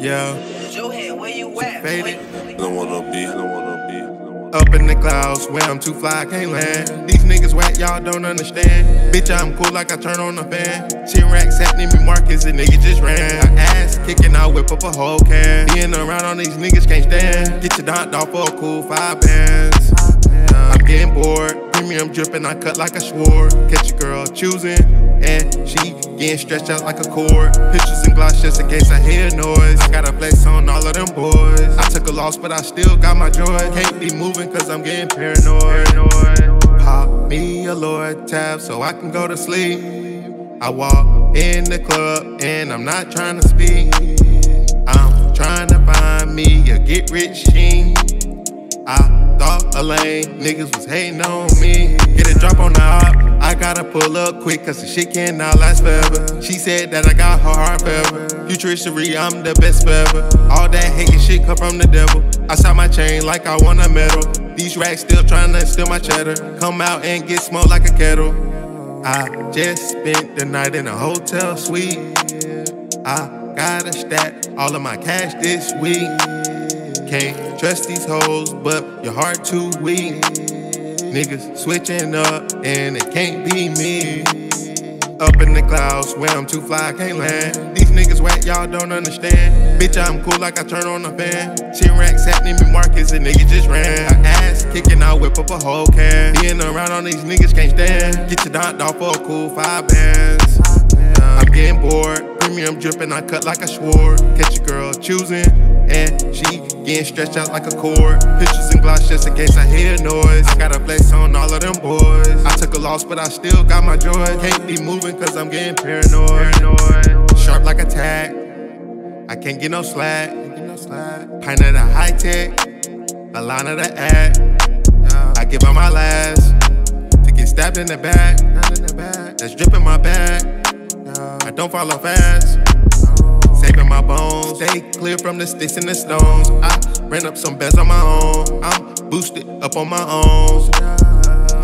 Yeah. Joe where you at? Faded. Don't wanna be, don't wanna be. Up in the clouds, where I'm too fly, I can't land. These niggas whack, y'all don't understand. Bitch, I'm cool like I turn on the fan. Chin racks happening, me Marcus, a nigga just ran. I ass kicking, I whip up a whole can. Being around on these niggas can't stand. Get your donked off for a cool five bands. I'm getting bored. Premium dripping, I cut like a sword. Catch a girl choosing, and she getting stretched out like a cord. Pictures and gloss just in case I hear noise. I got a flex on all of them boys. I took a loss, but I still got my joy. Can't be moving cause I'm getting paranoid. Pop me a Lord tab so I can go to sleep. I walk in the club and I'm not trying to speak. I'm trying to find me a get rich. A lame niggas was hating on me. Get a drop on the op, I gotta pull up quick cause the shit cannot last forever. She said that I got her heart forever. Futuristic, I'm the best forever. All that hating shit come from the devil. I saw my chain like I won a medal. These racks still trying to steal my cheddar. Come out and get smoked like a kettle. I just spent the night in a hotel suite. I gotta stack all of my cash this week. Can't trust these hoes, but your heart too weak. Niggas switching up, and it can't be me. Up in the clouds, where I'm too fly, I can't land. These niggas whack, y'all don't understand. Bitch, I'm cool like I turn on the fan. Chin racks happening, me Marcus, a nigga just ran. I ass kicking, I whip up a whole can. Being around on these niggas can't stand. Get your donked off for a cool five bands. I'm getting bored. Premium dripping, I cut like a sword. Catch a girl choosing, and she getting stretched out like a cord. Pictures and gloss just in case I hear noise. I got a flex on all of them boys. I took a loss, but I still got my joy. Can't be moving cause I'm getting paranoid. Sharp like a tack. I can't get no slack. Pint of the high tech. A line of the act. I give her my last. To get stabbed in the back. That's dripping my back. I don't follow fast. Stay clear from the sticks and the stones. I ran up some beds on my own. I'm boosted up on my own.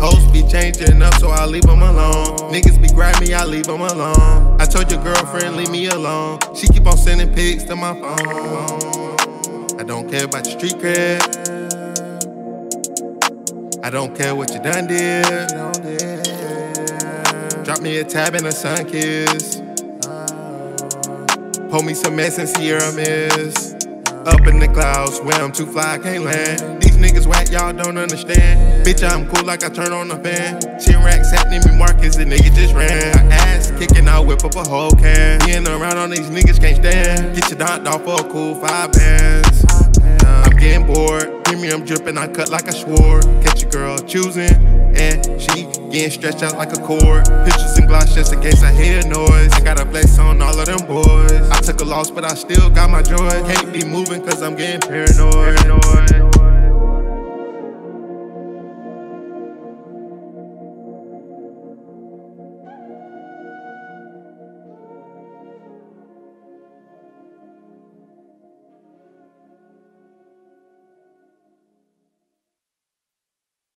Hoes be changing up, so I leave them alone. Niggas be grab me, I leave them alone. I told your girlfriend, leave me alone. She keep on sending pics to my phone. I don't care about your street cred. I don't care what you done did. Drop me a tab and a sun kiss. Hold me some and Sierra Mist. Up in the clouds, where I'm too fly, I can't land. These niggas whack, y'all don't understand. Bitch, I'm cool like I turn on the fan. Chin racks happening, me Marcus, a nigga just ran. I ass kicking, I whip up a whole can. Being around on these niggas can't stand. Get your donked off for a cool five bands. Dripping, I cut like a sword. Catch a girl choosing, and she getting stretched out like a cord. Pictures and gloss just in case I hear noise. I got a flex on all of them boys. I took a loss, but I still got my joy. Can't be moving cause I'm getting paranoid.